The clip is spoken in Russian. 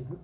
Угу.